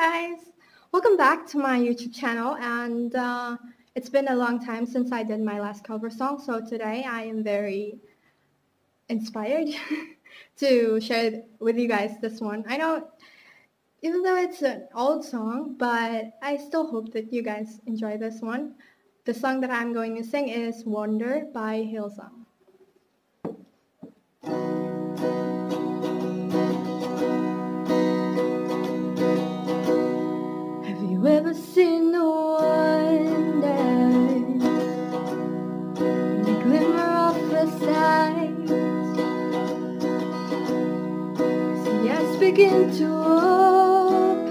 guys! Welcome back to my YouTube channel and uh, it's been a long time since I did my last cover song so today I am very inspired to share with you guys this one. I know even though it's an old song but I still hope that you guys enjoy this one. The song that I'm going to sing is Wonder by Hillsong. Begin to open.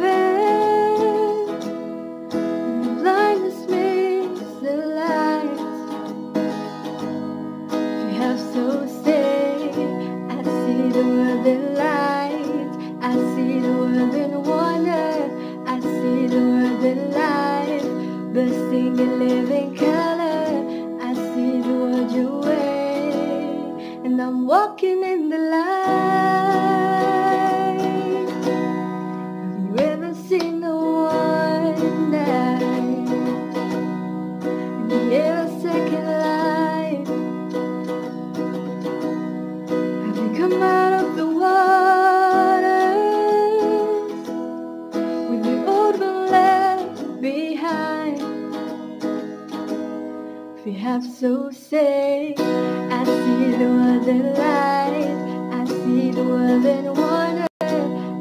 Blindness makes the light. If you have so say I see the world in light. I see the world in wonder. I see the world in life, bursting in living color. I see the world your way, and I'm walking in the light. The air second life? Have you come out of the water When you go left behind. We have so say I see the world in light. I see the world in wonder.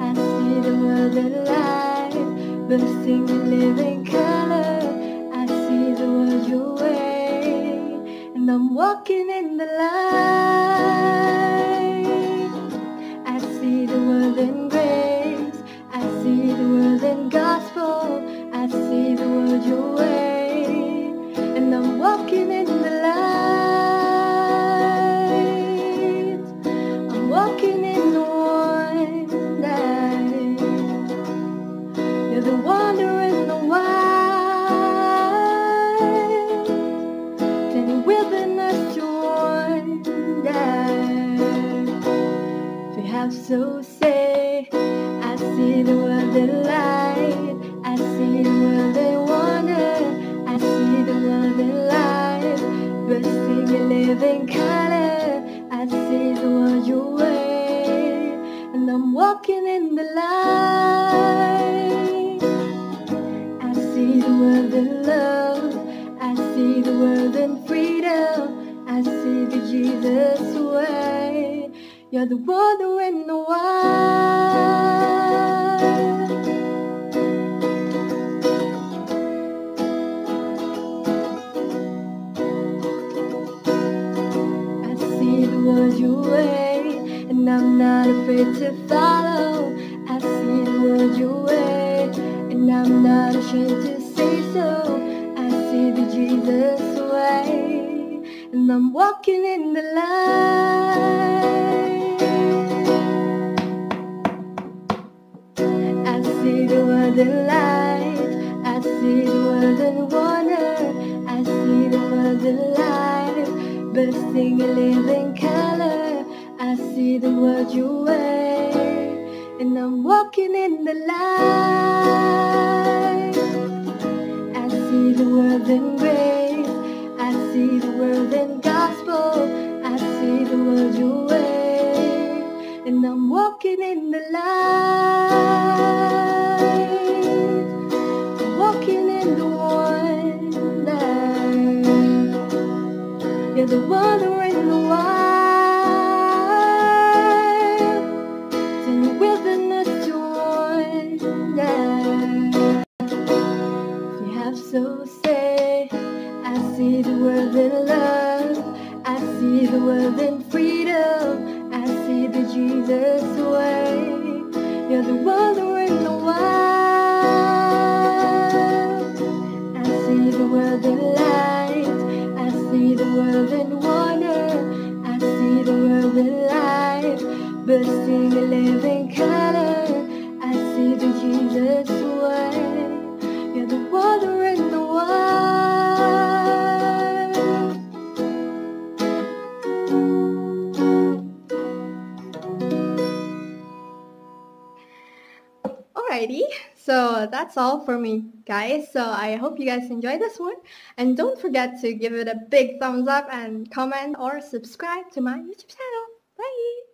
I see the world in light. Bursting in living I'm walking in the light see the world in light. I see the world in wonder. I see the world in life, bursting in living color. I see the world your way, and I'm walking in the light. I see the world in love. I see the world in freedom. I see the Jesus way. You're the wonder in the wild. Was your way, and I'm not afraid to follow. I see the world your way, and I'm not ashamed to say so. I see the Jesus way, and I'm walking in the light. I see the world in light, I see the world in wonder, I see the world in life, bursting a living color. I see the world your way, and I'm walking in the light. I see the world in grace, I see the world in gospel, I see the world your way, and I'm walking in the light. The wonder in the wild, in the wilderness to wonder. You have so say, I see the world in love, I see the world in freedom, I see the Jesus way. I see the world alive, bursting a living color. Alrighty, so that's all for me, guys. So I hope you guys enjoyed this one. And don't forget to give it a big thumbs up and comment or subscribe to my YouTube channel. Bye!